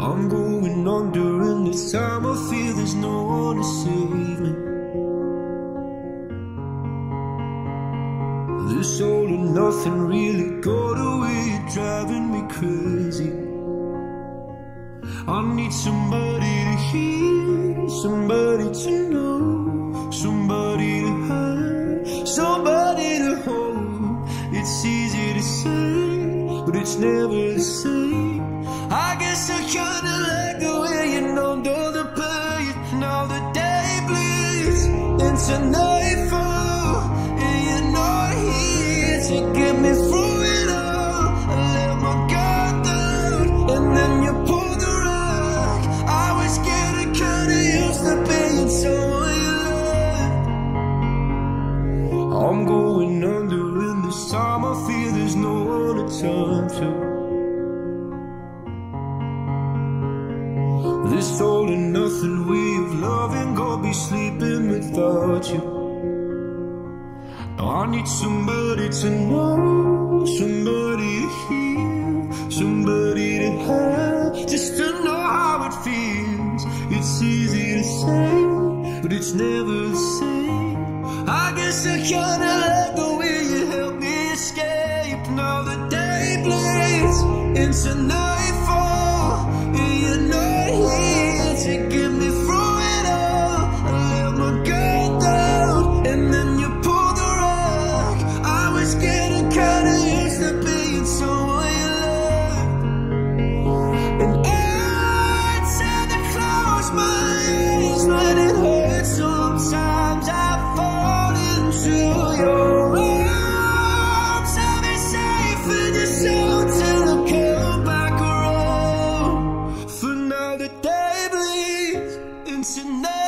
I'm going under, and this time I feel there's no one to save me. This all or nothing really got away, driving me crazy. I need somebody to hear, somebody to know, somebody to have, somebody to hold. It's easy to say, but it's never the same. I guess I kinda like the way you under the pain. Now the day bleeds into nightfall, This all and nothing of loving, go be sleeping without you. Now I need somebody to know, somebody to hear, somebody to have, just to know how it feels. It's easy to say, but it's never the same. I guess I kinda like the way you help me escape. Now the day bleeds into nightfall, was getting kinda used to being someone you loved. And I tend to close my eyes it hurts. Sometimes I fall into your arms. I'll be safe in your soul till I come back around. For now the day bleeds into nightfall,